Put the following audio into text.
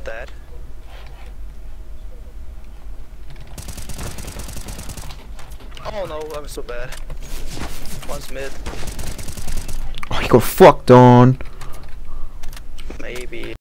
about that. Oh no, I'm so bad. One's mid, Oh, he got fucked on. maybe.